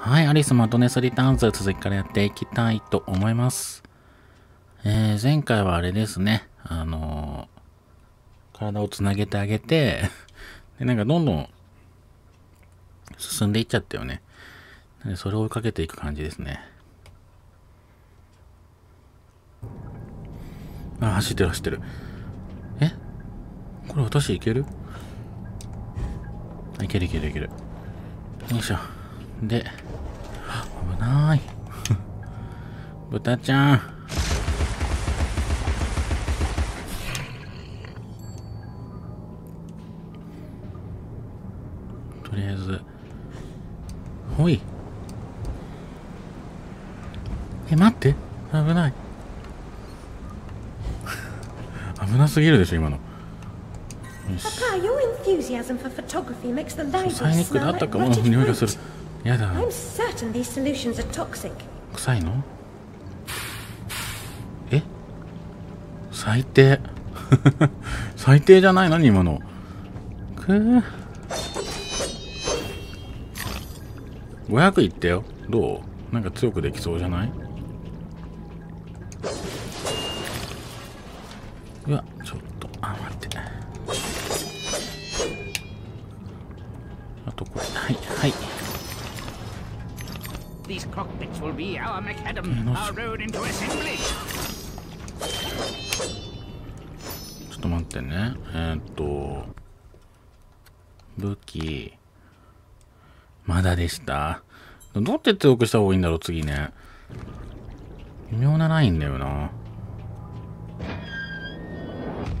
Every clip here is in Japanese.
はい、アリスマドネスリターンズ続きからやっていきたいと思います。えー、前回はあれですね、あのー体をつなげてあげて、で、なんかどんどん進んでいっちゃったよね。でそれを追いかけていく感じですね。あ、走ってる走ってる。え？これ私いける？いけるいけるいける。よいしょ。で、危ない。豚ちゃん。とりあえず、ほい。え、待って。危ない。危なすぎるでしょ、今の。よし。Papa, your enthusiasm for photography makes the library smell あった like かも rotted 匂いがする fruit. やだ。I'm certain these solutions are toxic. 臭いの？え？最低。最低じゃない何今の。くー。500いってよ。どう？なんか強くできそうじゃない？うわちょっと。あ待って。あとこれ these cockpits will be our macadam, ちょっと待ってね。え、っと、武器、まだでした。どうやって強くした方がいいんだろう、次ね。微妙なラインだよな。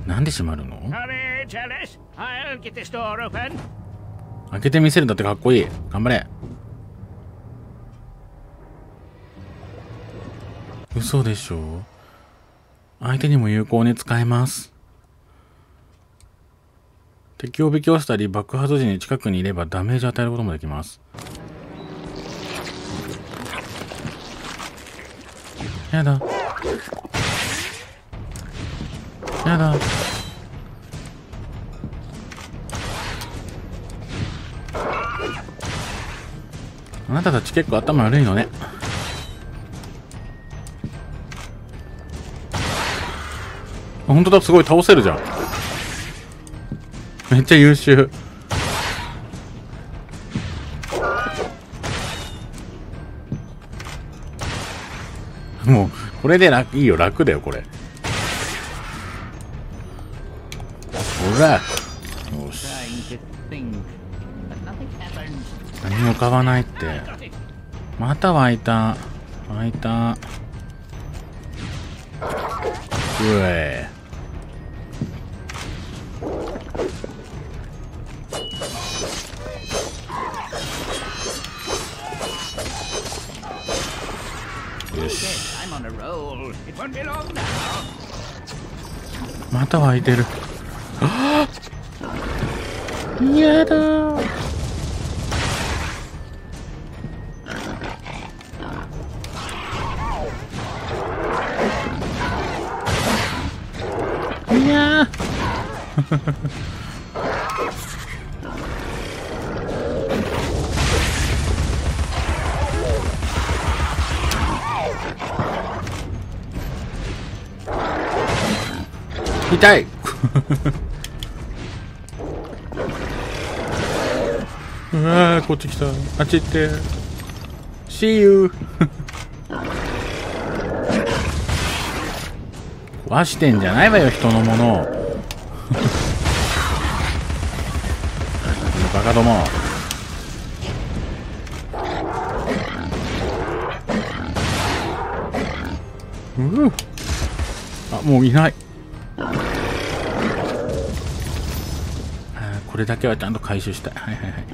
なんで閉まるの？開けてみせるんだってかっこいい。頑張れ。嘘でしょ？相手にも有効に使えます。敵をおびき寄せたり爆発時に近くにいればダメージを与えることもできます。やだ。やだ。あなたたち結構頭悪いのね。本当だ、すごい倒せるじゃん。めっちゃ優秀。もう、これで楽、いいよ、楽だよ、これ。ほら。よし。何も買わないって。また湧いた。湧いた。うえ。また湧いてる。あやだ。いや痛い。うわこっち来た。あっち行って。See you. 壊してんじゃないわよ人のものを。バカども。ううあもういない。これだけはちゃんと回収したい。はいはいはい。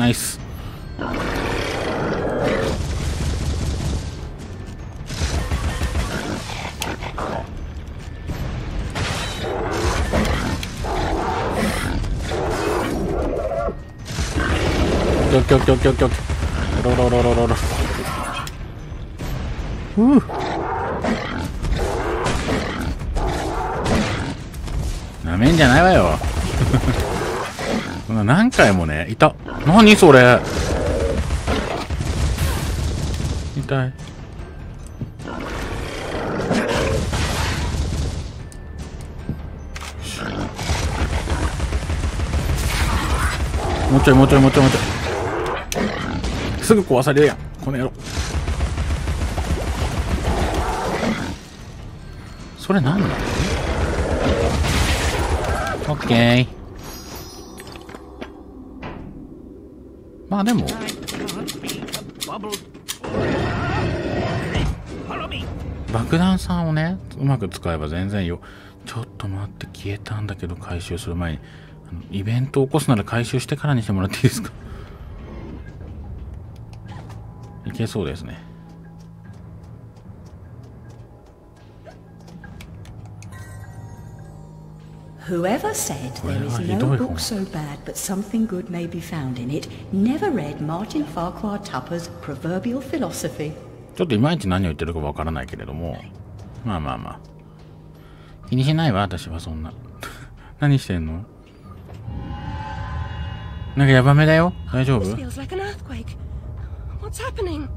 ナイス。オッケーオッケーオッケーオッケーロロロロロロうめんじゃないわよ 何回もね、いた。何それ痛い。もうちょいもうちょいもうちょいもうちょい。すぐ壊されるやん。この野郎。それ何なの？オッケー。まあでも、爆弾さんをね、うまく使えば全然よ。ちょっと待って、消えたんだけど回収する前に、イベントを起こすなら回収してからにしてもらっていいですか？いけそうですね。Whoever said there is no book so bad but something good may be found in it never read Martin Farquhar Tupper's proverbial philosophy. ちょっといまいち何を言ってるかわからないけれども、まあまあまあ。気にしないわ、私はそんな。何してんのなんかヤバめだよ大丈夫 This feels like an earthquake. What's happening?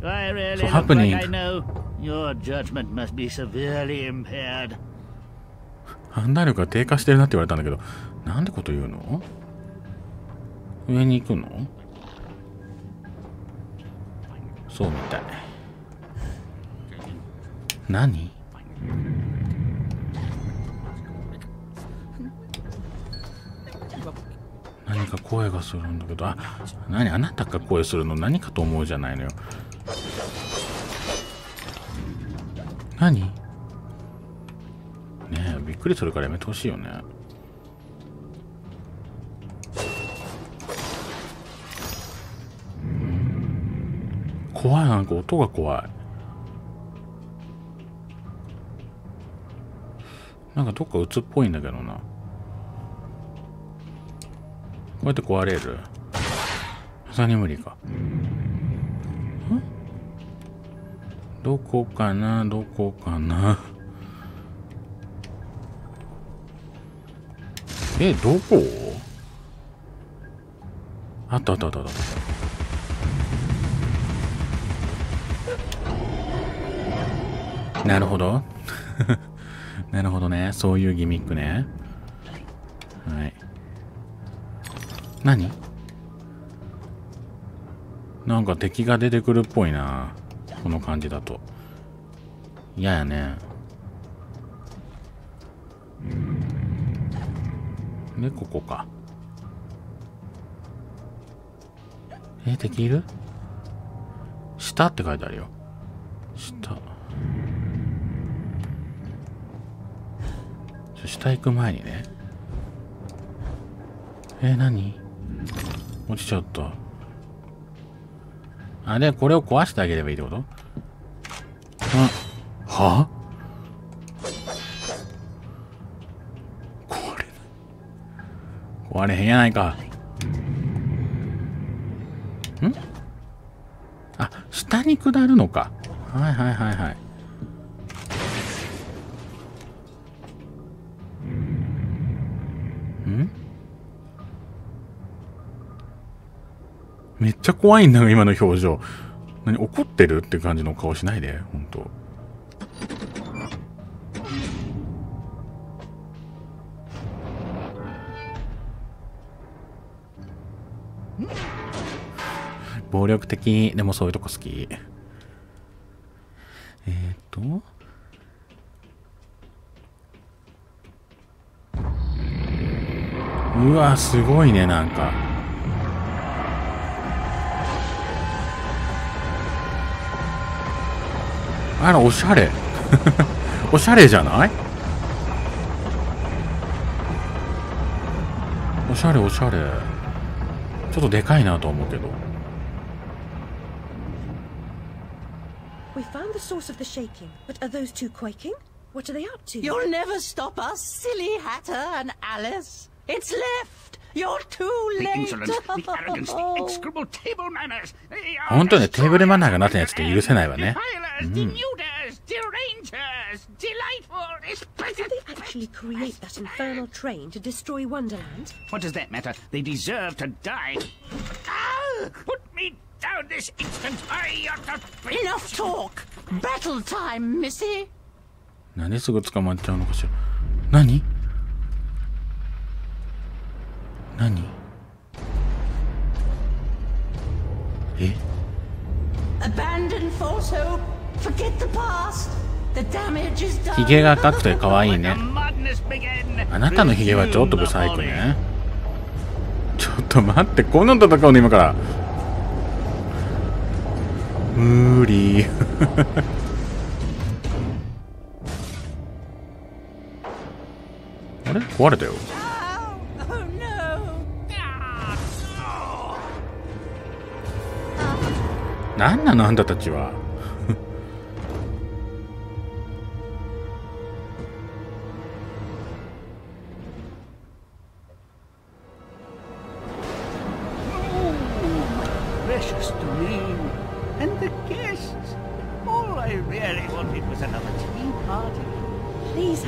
判断力が低下してるなって言われたんだけど、なんでこと言うの？上に行くの？そうみたい。何？何か声がするんだけど、あ、何？あなたが声するの？何かと思うじゃないのよ。何？っくりするからやめてほしいよね。怖い。なんか音が怖い。なんかどっか鬱っぽいんだけどな。こうやって壊れる。さに無理か。ん？どこかな？どこかな？え、どこ？あったあったあったあった。なるほど。なるほどね。そういうギミックね。はい。何？なんか敵が出てくるっぽいな。この感じだと。嫌やね。で、ここか。え、敵いる？下って書いてあるよ。下。下行く前にね。え、何？落ちちゃった。あ、で、これを壊してあげればいいってこと？あ、は？壊壊れへんやないか。ん？あ、下に下るのか。はいはいはいはい。ん？めっちゃ怖いんだが今の表情。何怒ってるって感じの顔しないで、ほんと。暴力的でもそういうとこ好き。えー、っと。うわすごいねなんか。あらおしゃれ。おしゃれじゃない？おしゃれおしゃれ。ちょっとでかいなと思うけど。the source of the shaking, but are those two quaking? What are they up to? You'll never stop us, silly Hatter and Alice. It's left. You're too The late. insolence, the arrogance, the execrable table manners. They are 本当ねテーブルマナーがなってないやつって許せないわね Defilers, denuders, derangers, delightful. Did they actually create that infernal train to destroy Wonderland? What does that matter? They deserve to die. Ah! Put me down this instant. I ought to be... Enough talk! バトルタイムミシ何ですぐ捕まっちゃうのかしら？何？何？え？ヒゲが赤くて可愛いね。あなたのヒゲはちょっとブサイね。ちょっと待って、こんなん戦うの今から。無理。あれ？壊れたよ。なんなのあんたたちは。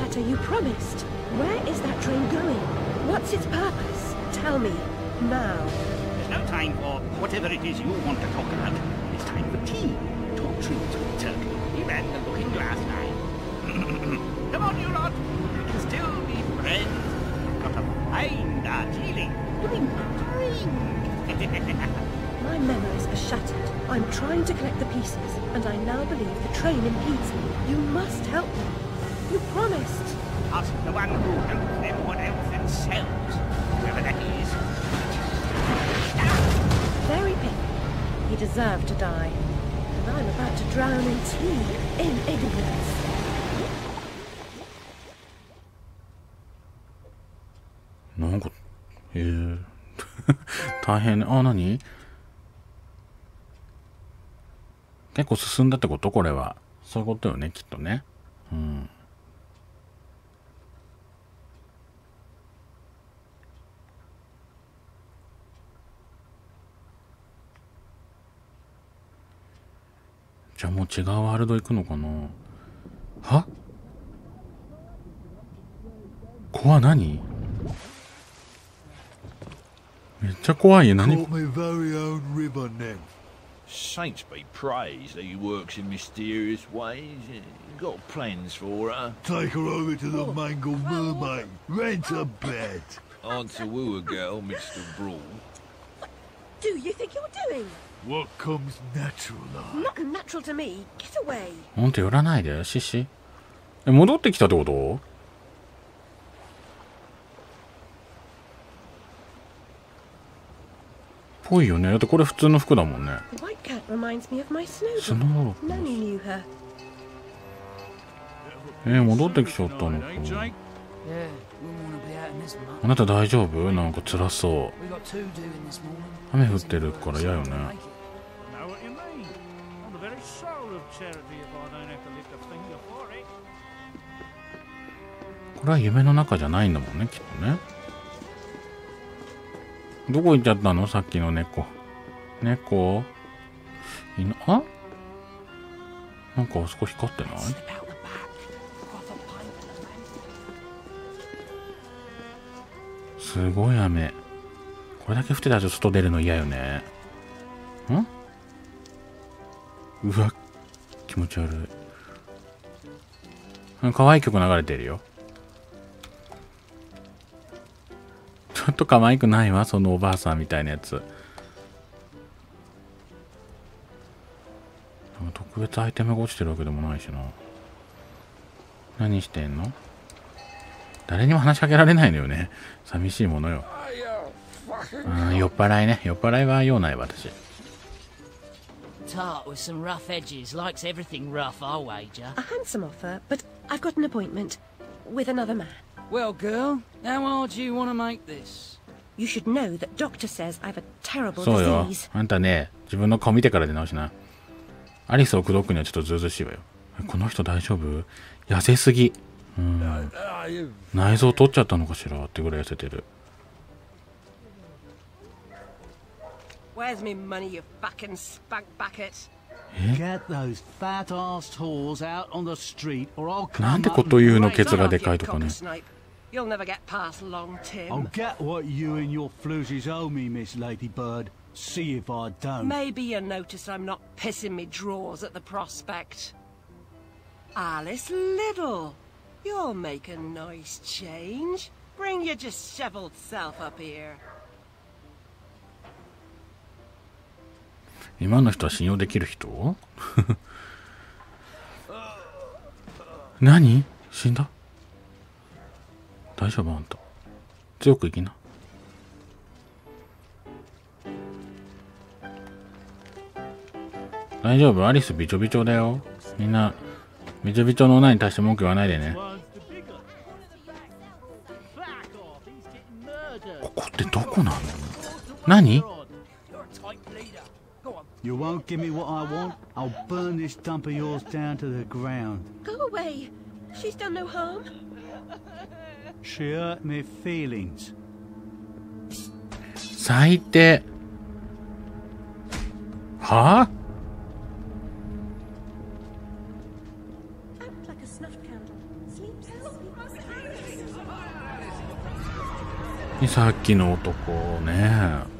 You promised. Where is that train going? What's its purpose? Tell me. Now. There's no time for whatever it is you want to talk about. It's time for tea. Talk trees with turkey. He ran the looking glass line. Come on, you lot. We can still be friends. You've got a fine Darjeeling. Drink, drink. My memories are shattered. I'm trying to collect the pieces, and I now believe the train impedes me. You must help me. Promised. Ask the one who helps them what else themselves. Whoever that is. Very painful. He deserved to die. And I'm about to drown in tea, in ignorance. なんか、えー、大変ね。あ、何結構進んだってことこれは。そういうことよね、きっとね。うん。じゃあもう違うワールド行くのかなは怖何めっちゃ怖いよ。何. Saints be praised that he works in mysterious ways. Got plans for her. Take her over to the Mangled Mermaid. Rent a bed. Woo a girl, Mr. Brawl. Do you think you're doing? What comes natural? Not 寄らないで、しし。え戻ってきたってこと？ぽいよね。だってこれ普通の服だもんね。え、戻ってきちゃったのか。あなた大丈夫なんか辛そう。雨降ってるから嫌よね。これは夢の中じゃないんだもんね、きっとね。どこ行っちゃったの？さっきの猫。猫？犬、あ？なんかあそこ光ってない？すごい雨。これだけ降ってたらちょっと外出るの嫌よね。ん？うわ、気持ち悪い。うん可愛い曲流れてるよ。と可愛くないわ、そのおばあさんみたいなやつ。特別アイテムが落ちてるわけでもないしな。何してんの誰にも話しかけられないのよね。寂しいものよ。うん、酔っ払いね。酔っ払いは用ない私。Tart with some rough edges. Likes everything rough, I'll wager. A handsome offer, but I've got an appointment with another man. Well, girl, how hard do you want to make this? You should know that doctor says I've a terrible そうよ disease.。あんたね、自分の顔見てから出直しな。アリスを口説くにはちょっとずうずうしいわよ。えこの人大丈夫痩せすぎ。うん。内臓取っちゃったのかしらってぐらい痩せてる。Where's me money, you fucking spunk bucket? Get those fat-assed whores out on the street, or I'll なん come て up こと言うのケツがでかいとかね. You'll never get past Long Tim. I'll get what you and your floozies owe me, Miss Ladybird. See if I don't. Maybe you notice I'm not pissing me drawers at the prospect. Alice Liddle, you'll make a nice change. Bring your disheveled self up here. 今の人は信用できる人何死んだ 大丈夫あんた強く生きな大丈夫アリスびちょびちょだよみんなびちょびちょの女に対して文句言わないでねここってどこなの何 You won't give me what I want, I'll burn this dump of yours down to the ground. Go away. She's done no harm. She hurt me feelings. 最低はあ？Act like a snuff candle. Sleep, sleep. さっきの男ね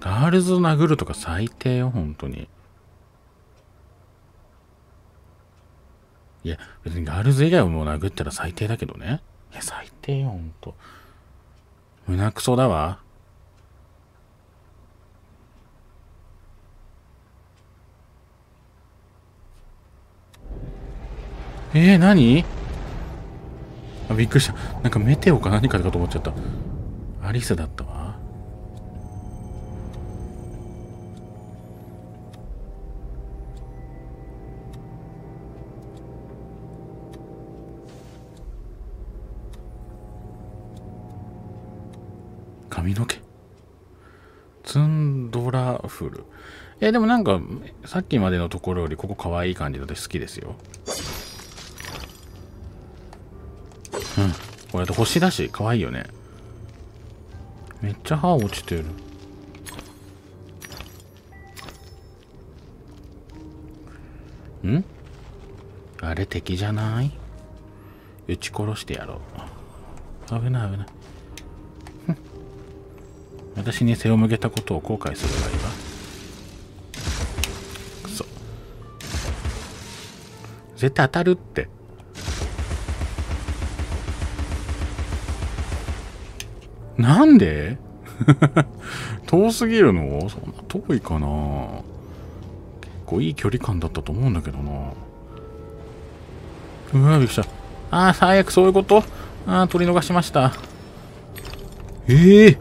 ガールズ殴るとか最低よ本当にいや別にガールズ以外をもう殴ったら最低だけどねいや最低よほんと。胸くそだわ。えー、何？あびっくりした。なんかメテオか何かかと思っちゃった。アリスだったわ。髪の毛？ツンドラフル。いやでもなんかさっきまでのところよりここ可愛い感じで好きですよ。うん。これだと星だし可愛いよね。めっちゃ歯落ちてる。ん？あれ敵じゃない？撃ち殺してやろう。危ない危ない。私に背を向けたことを後悔すればいいわくそ絶対当たるって。なんで？遠すぎるの？そんな遠いかな？結構いい距離感だったと思うんだけどな。うわびっくりした。ああ最悪そういうこと？ああ取り逃しました。えええ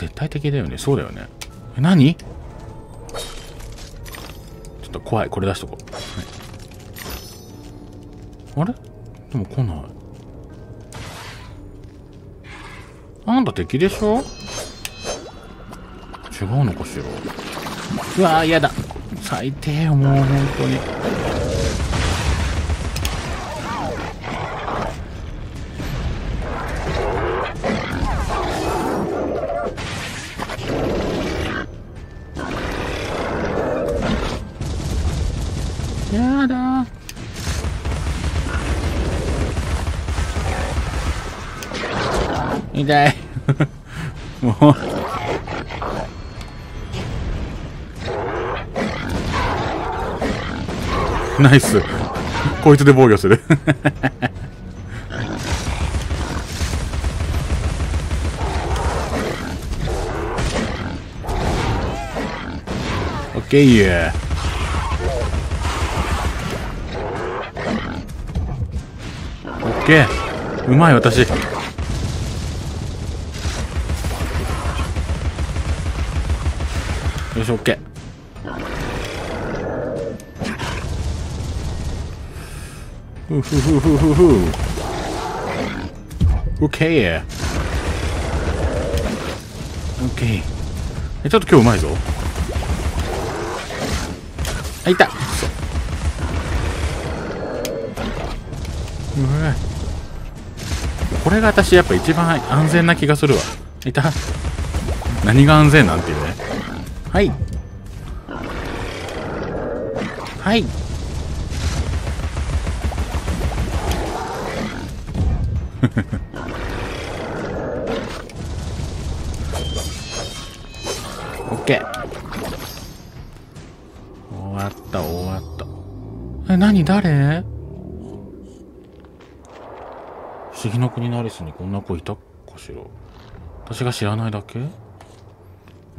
絶対的だよね。そうだよね。え何？ちょっと怖い。これ出しとこう、はい。あれ？でも来ない。あんた敵でしょ？違うのかしら？うわーやだ。最低よもう本当に。痛い。もう。ナイス。こいつで防御する。オッケーオッケー。うまい私。しオッケー。ふふふふふふオッケー。オッケー。えちょっと今日うまいぞ。あいた。これが私やっぱ一番安全な気がするわ。いた。何が安全なんていうね。はい。はい。オッケー終わった終わった。え何誰？不思議の国のアリスにこんな子いたかしら。私が知らないだけ？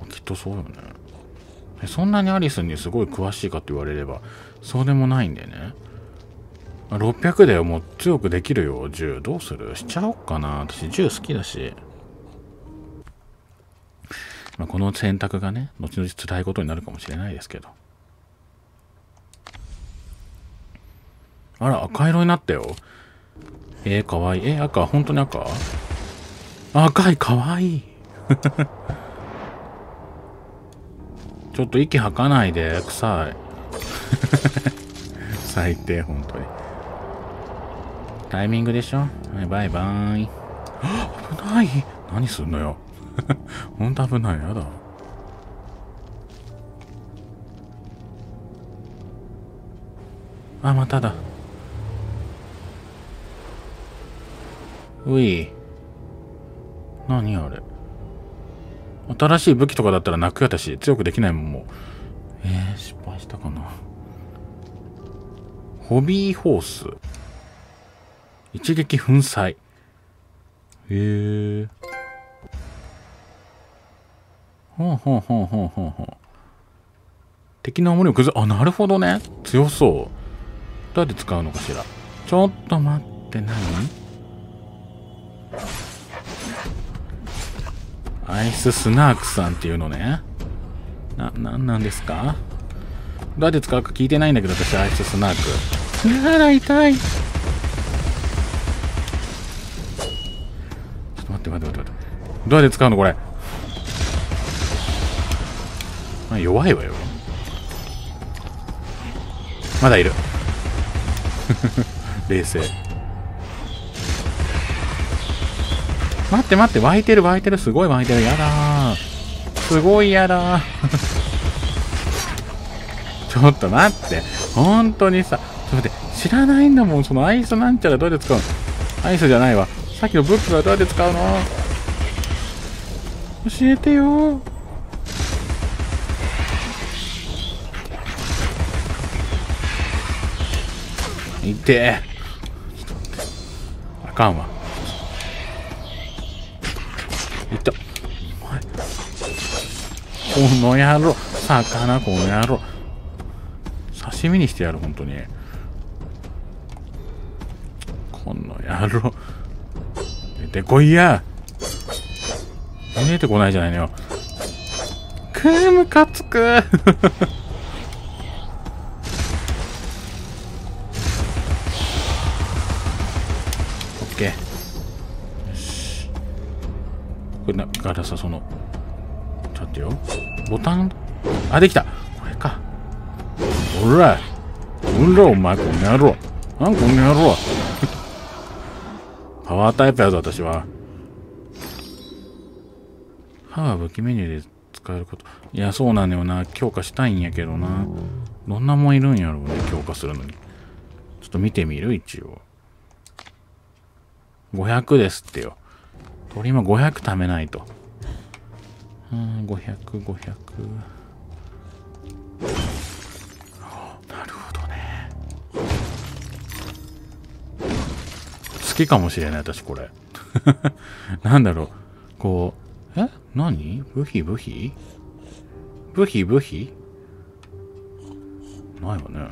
きっとそうよね。そんなにアリスにすごい詳しいかって言われればそうでもないんでね。600だよもう強くできるよ銃。どうする？しちゃおっかな。私銃好きだし。まあ、この選択がね後々辛いことになるかもしれないですけど。あら赤色になったよ。えー、かわいい。え赤本当に赤？赤いかわいい。ちょっと息吐かないで臭い。最低本当に。タイミングでしょ？はいバイバイ。危ない。何すんのよ。ほんと危ないやだ。あまただ。うい。何あれ？新しい武器とかだったら泣くやったし強くできないもんも。えー、失敗したかな。ホビーホース。一撃粉砕。へえほうほうほうほうほうほう敵の守りを崩す。あなるほどね。強そう。どうやって使うのかしら。ちょっと待って何？アイススナークさんっていうのね。な、なんなんですか？どうやって使うか聞いてないんだけど、私、アイススナーク。やだ、痛い。ちょっと待って待って待って待って。どうやって使うのこれ？あ、弱いわよ。まだいる。冷静。待って待って、湧いてる湧いてる、すごい湧いてる。やだ。すごいやだ。ちょっと待って。本当にさ、ちょっと待って、知らないんだもん。そのアイスなんちゃらどうやって使うの？アイスじゃないわ。さっきのブックはどうやって使うの？教えてよいて。あかんわ。の野郎。魚、この野郎。刺身にしてやる、本当に。この野郎。出てこいや。出てこないじゃないのよ。くームカつく。オッケー。よし。これな、からさ、その、ちょっとよ。ボタン？あ、できたこれか。おらうら、お前、この野郎。なんこの野郎。パワータイプやぞ、私は。歯は武器メニューで使えること。いや、そうなんだよな。強化したいんやけどな。どんなもんいるんやろうね、強化するのに。ちょっと見てみる一応。500ですってよ。鳥今500貯めないと。うん、500、500。なるほどね。好きかもしれない、私これ。なんだろう。こう、え？何？ブヒ？ブヒ？ブヒ？ブヒ？ないわね。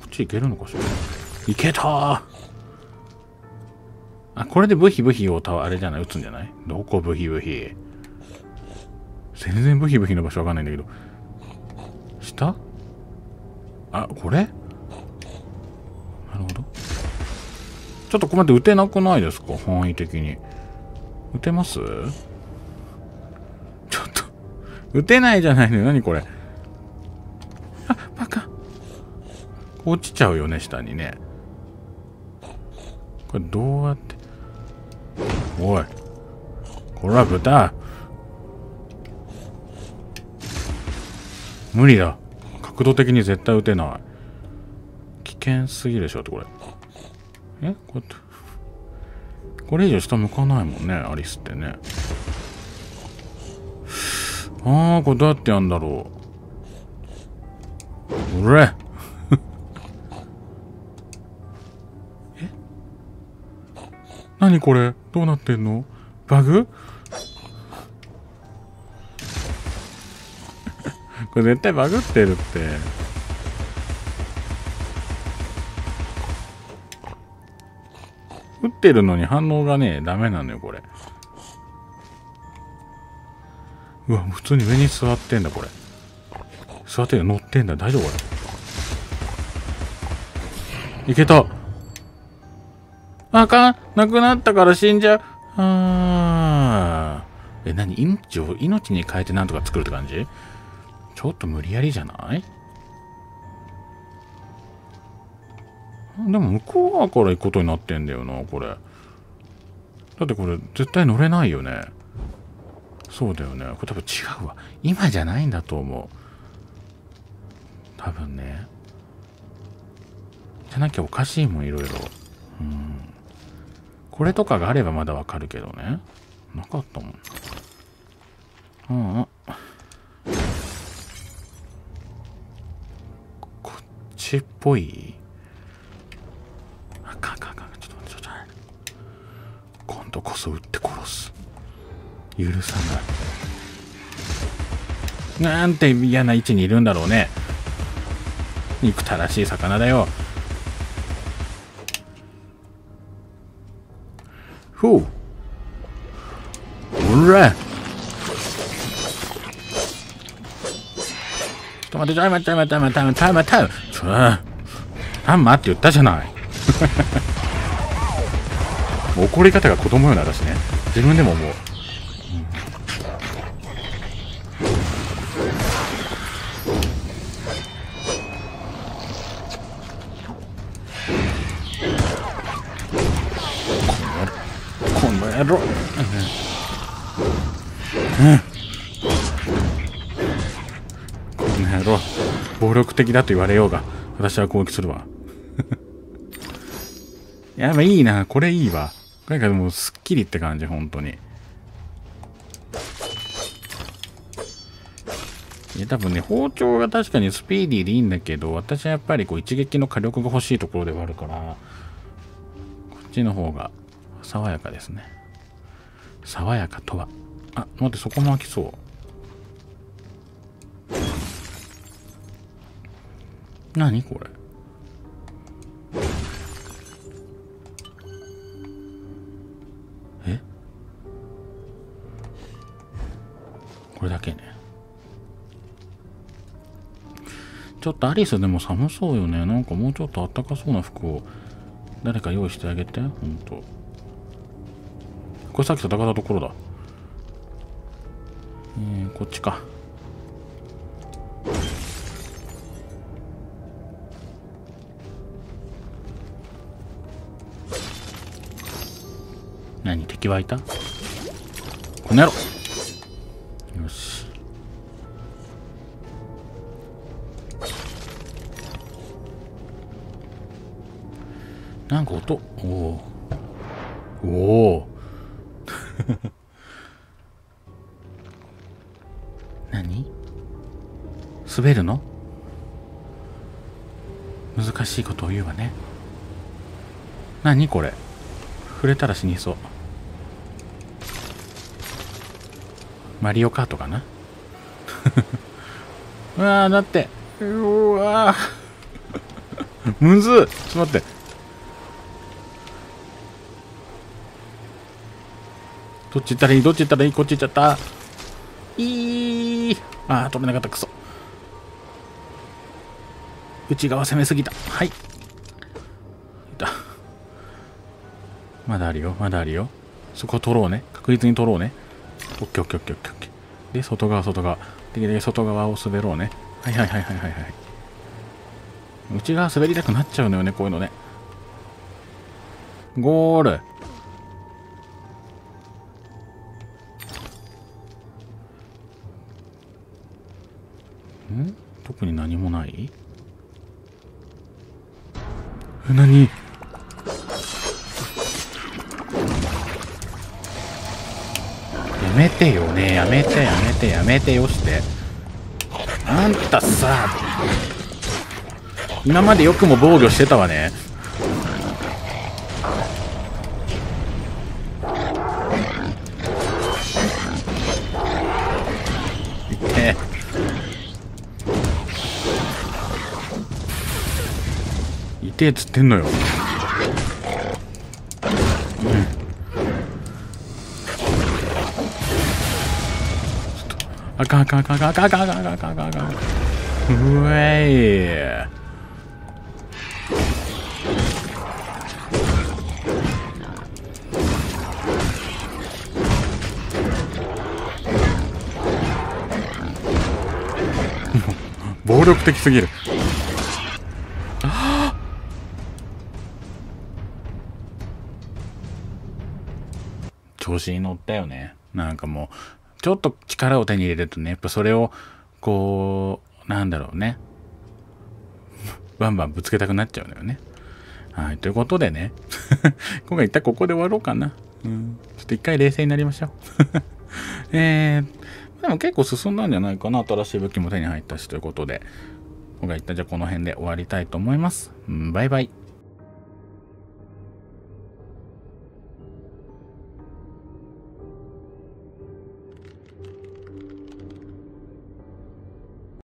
こっち行けるのかしら？いけたー。あ、これでブヒブヒをたあれじゃない？撃つんじゃない？どこ？ブヒブヒ。全然ブヒブヒの場所わかんないんだけど。下？あ、これ？なるほど。ちょっとここまで撃てなくないですか？範囲的に。撃てます？ちょっと、撃てないじゃないのよ。何これ？あ、バカ。落ちちゃうよね、下にね。これどうやって？おい。ほら、豚無理だ。角度的に絶対撃てない。危険すぎでしょってこれ。え？こうやって。これ以上下向かないもんね、アリスってね。ああ、これどうやってやるんだろう。うれ え？何これ？どうなってんの？バグ？これ絶対バグってるって。打ってるのに反応がね、ダメなのよ、これ。うわ、普通に上に座ってんだ、これ。座ってる乗ってんだ、大丈夫これ。いけた。あかん。なくなったから死んじゃう。あー。え、何？命を、命に変えてなんとか作るって感じ？ちょっと無理やりじゃない？でも向こう側から行くことになってんだよな、これ。だってこれ絶対乗れないよね。そうだよね。これ多分違うわ。今じゃないんだと思う。多分ね。じゃなきゃおかしいもん、いろいろ。うん。これとかがあればまだわかるけどね。なかったもん。うんちっぽい？あかんかんかん。ちょっと待って、ちょっと。今度こそ撃って殺す。許さない。なんて嫌な位置にいるんだろうね。憎たらしい魚だよ。ふう。おら待って、ちょい待って、ちょい待って、ちょい待って、ちょい待って、ちょい待って、言ったじゃない。怒り方が子供ような私ね。自分でももう。的だと言われようが、私は攻撃するわ。やっぱいいな。これいいわ。これがもすっきりって感じ、本当に。いや、多分ね、包丁が確かにスピーディーでいいんだけど、私はやっぱりこう一撃の火力が欲しいところではあるから、こっちの方が爽やかですね。爽やかとは。あ、待って、そこも開きそう。何これ？え？これだけね。ちょっとアリスでも寒そうよね。なんかもうちょっとあったかそうな服を誰か用意してあげて。ほんと。これさっき戦ったところだ。えー、こっちか。何敵はいた？この野郎よし。なんか音。おおおお 何？滑るの？難しいことを言うわね。何これ？触れたら死にそう。マリオカートかな？うわーだって。うわー。むずちょっと待って。どっち行ったらいい？どっち行ったらいい？こっち行っちゃった。いいあー飛べなかった。クソ内側攻めすぎた。はい。いた。まだあるよ。まだあるよ。そこ取ろうね。確実に取ろうね。オッケーオッケーオッケーオッケー。で、外側、外側。で、外側を滑ろうね。はいはいはいはいはいはい。内側滑りたくなっちゃうのよね、こういうのね。ゴール。ん？特に何もない？え、何？めてよね。やめてやめてやめてよして。あんたさ今までよくも防御してたわね。いていてえっつってんのよ。あかんあかんあかんあかんあかんあかんあかんあかんあかんあかうえい暴力的すぎるあ調子に乗ったよねなんかもうちょっと力を手に入れるとねやっぱそれをこうなんだろうね。バンバンぶつけたくなっちゃうのよね。はいということでね。今回一旦ここで終わろうかな。うん。ちょっと一回冷静になりましょう。えー、でも結構進んだんじゃないかな。新しい武器も手に入ったしということで。今回一旦じゃあこの辺で終わりたいと思います、うんバイバイ。